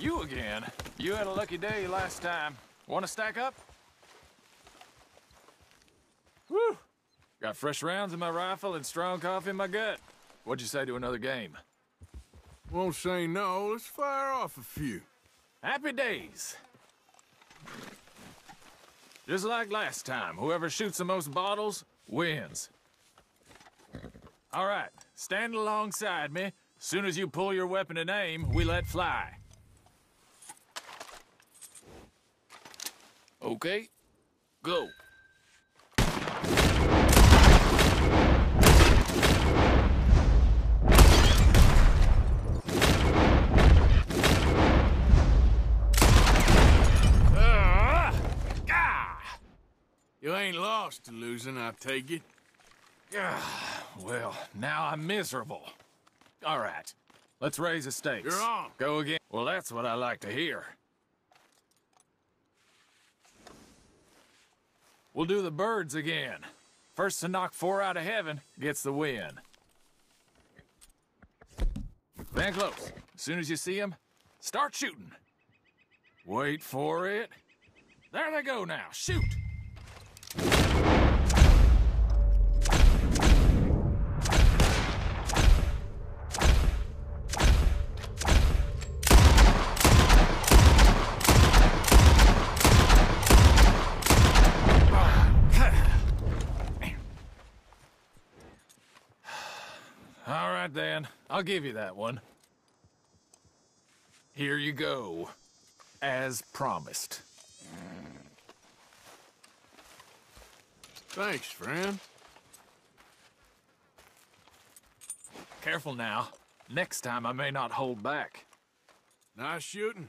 You again? You had a lucky day last time. Want to stack up? Whew! Got fresh rounds in my rifle and strong coffee in my gut. What'd you say to another game? Won't say no. Let's fire off a few. Happy days. Just like last time, whoever shoots the most bottles wins. All right, stand alongside me. As soon as you pull your weapon and aim, we let fly. Okay, go. You ain't lost to losing, I take it. Ah, well, now I'm miserable. All right, let's raise the stakes. You're on. Go again. Well, that's what I like to hear. We'll do the birds again. First to knock four out of heaven gets the win. Stand close. As soon as you see them, start shooting. Wait for it. There they go now. Shoot! All right, then. I'll give you that one. Here you go. As promised. Thanks, friend. Careful now. Next time I may not hold back. Nice shooting.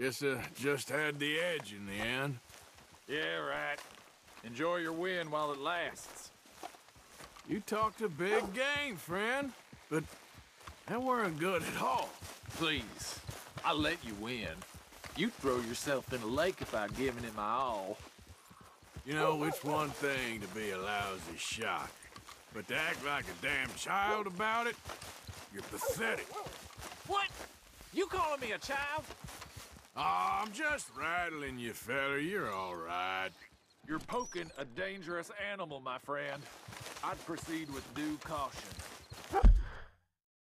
Guess uh, just had the edge in the end. Yeah, right. Enjoy your win while it lasts. You talked a big game, friend, but that weren't good at all. Please, I'll let you win. You'd throw yourself in a lake if I'd given it my all. You know, it's one thing to be a lousy shot, but to act like a damn child about it, you're pathetic. What? You calling me a child? Aw, I'm just rattling you, fella. You're all right. You're poking a dangerous animal, my friend. I'd proceed with due caution.